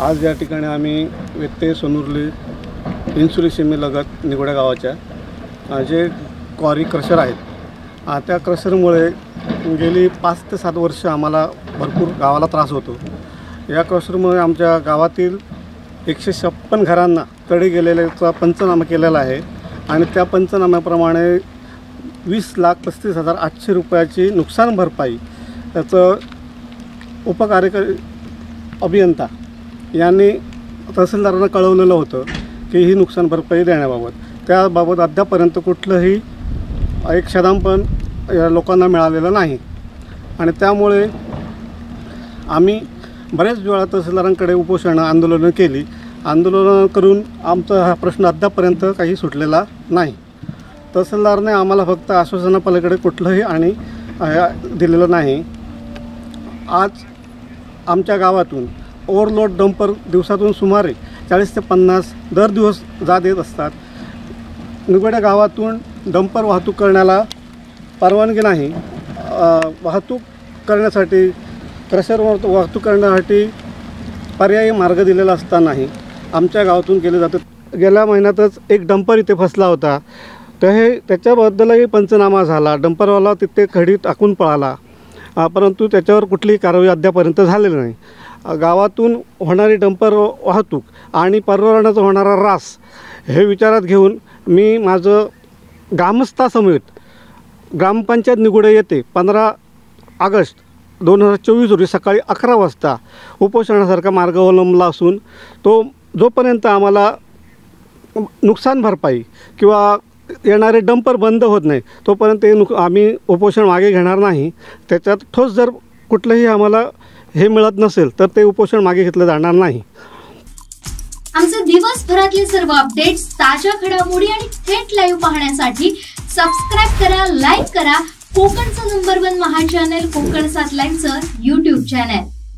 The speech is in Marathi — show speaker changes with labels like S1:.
S1: आज या ठिकाणी आम्ही व्यत्यय सोनुर्ली इन्सुली सीमेलगत निगोड्या गावाच्या जे क्वारी क्रशर आहेत. त्या क्रशरमुळे गेली पाच ते सात वर्ष आम्हाला भरपूर गावाला त्रास होतो. या क्रशरमुळे आमच्या गावातील एकशे छप्पन घरांना तडे गेलेल्याचा पंचनामा केलेला आहे आणि त्या पंचनाम्याप्रमाणे वीस लाख पस्तीस हजार आठशे रुपयाची नुकसान भरपाई त्याचं उपकार्यकारी अभियंता यांनी तहसीलदारांना कळवलेलं होतं की ही नुकसान भरपाई देण्याबाबत. त्याबाबत अद्यापर्यंत कुठलंही एक क्षदांपण या लोकांना मिळालेलं नाही. आणि त्यामुळे आम्ही बऱ्याच वेळा तहसीलदारांकडे उपोषणं आंदोलनं केली. आंदोलनं करून आमचा हा प्रश्न अद्यापर्यंत काही सुटलेला नाही. तहसीलदारने आम्हाला फक्त आश्वासनापलीकडे कुठलंही आणि दिलेलं नाही. आज आमच्या गावातून ओव्हरलोड डंपर दिवसातून सुमारे चाळीस ते पन्नास दर दिवस जात येत असतात. निगोड्या गावातून डंपर वाहतूक करण्याला परवानगी नाही. वाहतूक करण्यासाठी क्रशर वाहतूक करण्यासाठी पर्यायी मार्ग दिलेला असतानाही आमच्या गावातून केले जातात गेल्या महिन्यातच एक डंपर इथे फसला होता. तर हे त्याच्याबद्दलही पंचनामा झाला. डंपरवाला तिथे खडी टाकून पळाला. परंतु त्याच्यावर कुठलीही कारवाई अद्यापर्यंत झालेली नाही. गावातून होणारी डंपर वाहतूक आणि पर्यावरणाचा होणारा रास हे विचारात घेऊन मी माझं ग्रामस्थासमवेत ग्रामपंचायत निगुडे येते पंधरा ऑगस्ट दोन हजार चोवीस रोजी सकाळी अकरा वाजता उपोषणासारखा मार्ग अवलंबला असून तो जोपर्यंत आम्हाला नुकसान भरपाई किंवा येणारे डंपर बंद होत नाही तोपर्यंत ते नुक आम्ही उपोषण मागे घेणार नाही. त्याच्यात ठोस जर कुठलंही आम्हाला हे मिळत नसेल तर ते उपोषण मागे घेतलं जाणार नाही.
S2: आमचे दिवसभरातले सर्व अपडेट्स ताज्या घडामोडी आणि थेट लाईव्ह पाहण्यासाठी सबस्क्राईब करा लाईक करा. कोकणचं नंबर वन महा चॅनल कोकण सात लाईव्हचं युट्यूब चॅनल